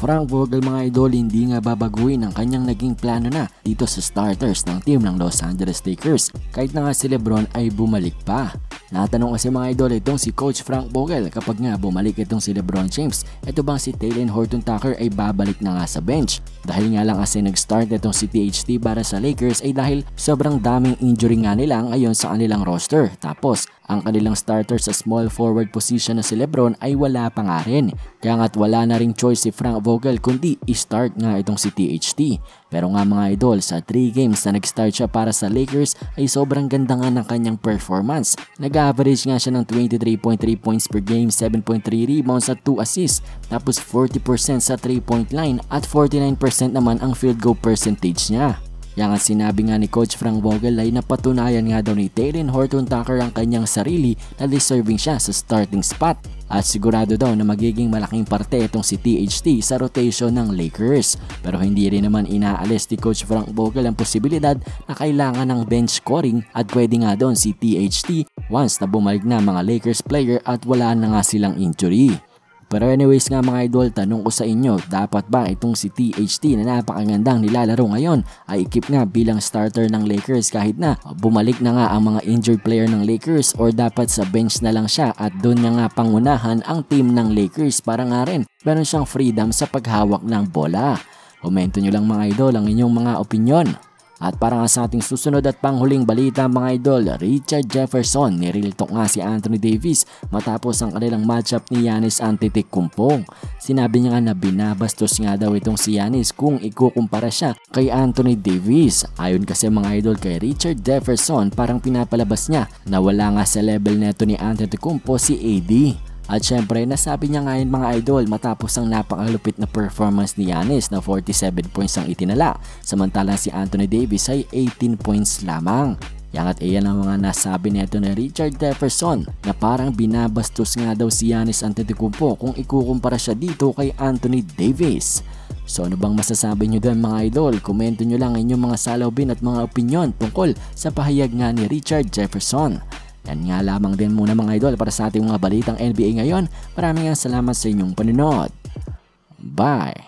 Frank Vogel mga idol hindi nga babaguhin ang kanyang naging plano na dito sa starters ng team ng Los Angeles Lakers kahit na nga si Lebron ay bumalik pa. Natanong kasi mga idol itong si Coach Frank Vogel kapag nga bumalik itong si Lebron James, ito bang si Taylor Horton Tucker ay babalik na nga sa bench? Dahil nga lang kasi nag-start itong si THT para sa Lakers ay dahil sobrang daming injury nga nila ngayon sa kanilang roster. Tapos ang kanilang starter sa small forward position na si Lebron ay wala pa nga rin. Kaya nga't wala na ring choice si Frank Vogel kundi i-start nga itong si THT. Pero nga mga idol, sa 3 games na nag-start siya para sa Lakers ay sobrang ganda nga ng kanyang performance. Nag-average nga siya ng 23.3 points per game, 7.3 rebounds at 2 assists. Tapos 40% sa 3 point line at 49% naman ang field goal percentage niya. Yang ang sinabi nga ni Coach Frank Vogel ay napatunayan nga daw ni Taylor Horton Tucker ang kanyang sarili na deserving siya sa starting spot. At sigurado daw na magiging malaking parte itong si THT sa rotation ng Lakers. Pero hindi rin naman inaalis ni Coach Frank Vogel ang posibilidad na kailangan ng bench scoring at pwede nga doon si THT once na bumalik na mga Lakers player at wala na nga silang injury. Pero anyways nga mga idol, tanong ko sa inyo, dapat ba itong si THT na napakagandang nilalaro ngayon ay ikip nga bilang starter ng Lakers kahit na bumalik na nga ang mga injured player ng Lakers or dapat sa bench na lang siya at doon niya nga pangunahan ang team ng Lakers para nga rin meron siyang freedom sa paghawak ng bola. Komento nyo lang mga idol ang inyong mga opinion. At para nga sa ating susunod at panghuling balita mga idol, Richard Jefferson niriltok nga si Anthony Davis matapos ang kanilang matchup ni Yanis Antetokounmpo. Sinabi niya nga na binabastos nga daw itong si Yanis kung ikukumpara siya kay Anthony Davis. Ayon kasi mga idol kay Richard Jefferson parang pinapalabas niya na wala nga sa level neto ni Antetokounmpo si AD. At syempre, nasabi niya ngayon mga idol matapos ang napakalupit na performance ni Yanis na 47 points ang itinala. Samantalang si Anthony Davis ay 18 points lamang. Yang at iyan ang mga nasabi nito ni Richard Jefferson na parang binabastos nga daw si Yanis Antetokounmpo kung ikukumpara siya dito kay Anthony Davis. So ano bang masasabi nyo doon mga idol? Komento nyo lang inyong mga salawbin at mga opinion tungkol sa pahayag nga ni Richard Jefferson. Yan nga lamang din muna mga idol para sa ating mga balitang NBA ngayon. Maraming salamat sa inyong panunod. Bye!